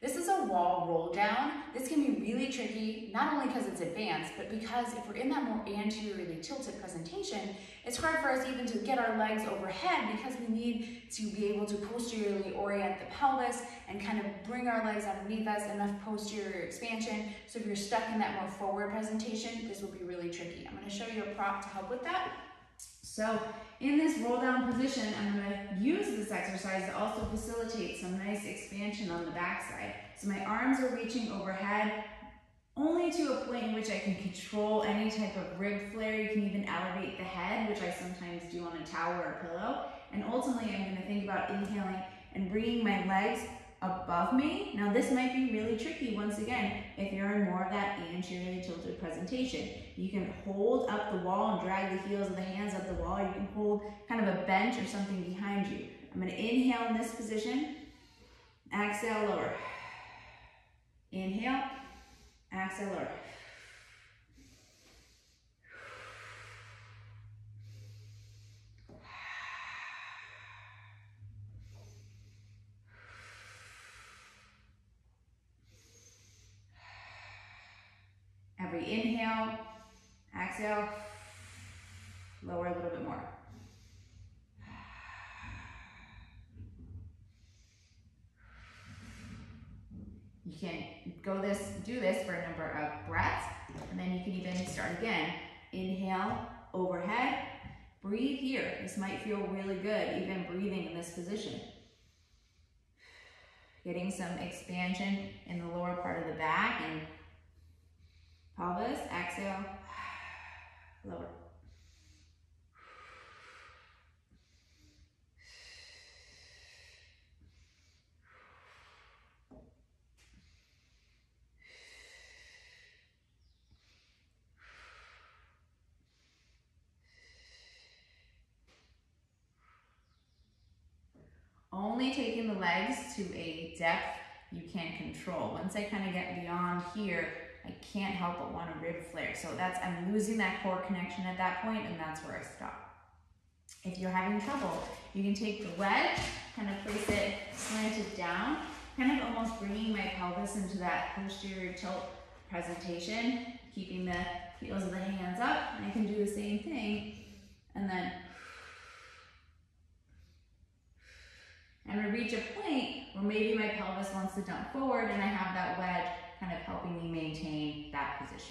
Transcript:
This is a wall roll down. This can be really tricky, not only because it's advanced, but because if we're in that more anteriorly tilted presentation, it's hard for us even to get our legs overhead because we need to be able to posteriorly orient the pelvis and kind of bring our legs underneath us, enough posterior expansion. So if you're stuck in that more forward presentation, this will be really tricky. I'm gonna show you a prop to help with that. So in this roll down position, I'm gonna use this exercise to also facilitate some nice expansion on the backside. So my arms are reaching overhead, only to a point in which I can control any type of rib flare. You can even elevate the head, which I sometimes do on a towel or a pillow. And ultimately, I'm gonna think about inhaling and bringing my legs above me. Now this might be really tricky once again if you're in more of that anteriorly tilted presentation. You can hold up the wall and drag the heels of the hands up the wall. You can hold kind of a bench or something behind you. I'm gonna inhale in this position, exhale lower. Inhale, exhale lower. Inhale, exhale, lower a little bit more. You can go this, do this for a number of breaths, and then you can even start again. Inhale, overhead, breathe here. This might feel really good, even breathing in this position. Getting some expansion in the lower part of the back and pelvis, exhale, lower. Only taking the legs to a depth you can control. Once I kind of get beyond here, I can't help but want a rib flare. So that's, I'm losing that core connection at that point and that's where I stop. If you're having trouble, you can take the wedge, kind of place it slanted down, kind of almost bringing my pelvis into that posterior tilt presentation, keeping the heels of the hands up, and I can do the same thing, and then I'm gonna reach a point where maybe my pelvis wants to dump forward and I have that wedge kind of helping me maintain that position.